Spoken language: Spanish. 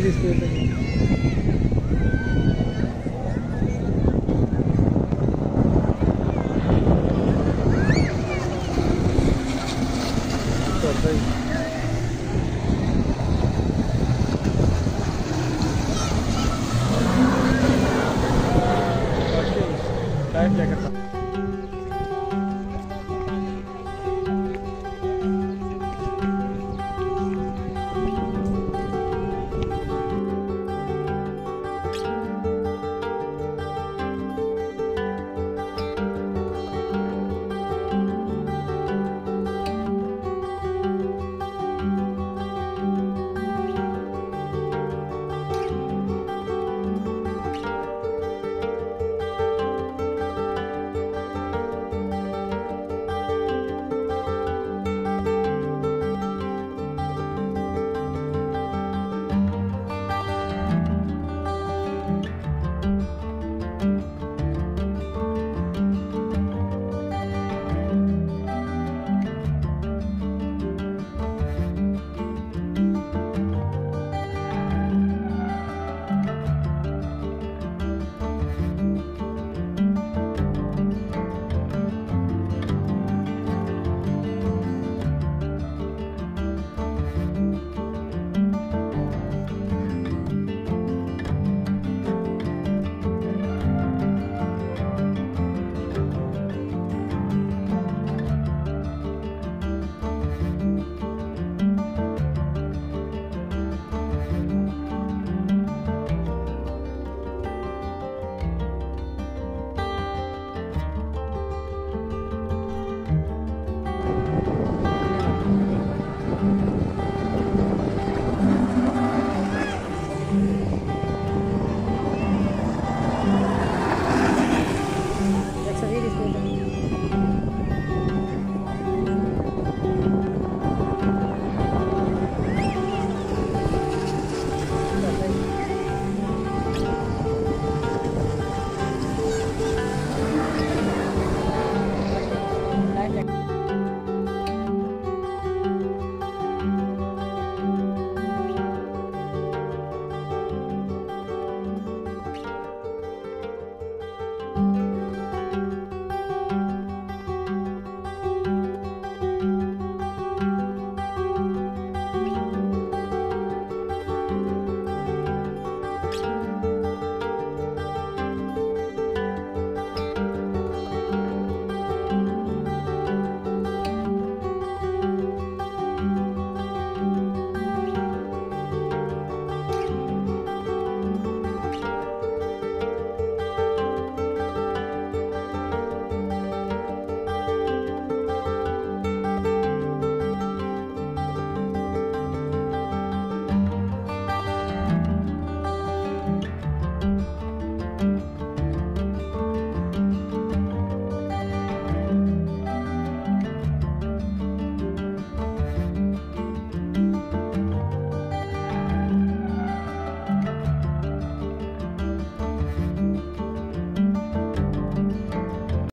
sí, disculpe. Perfecto.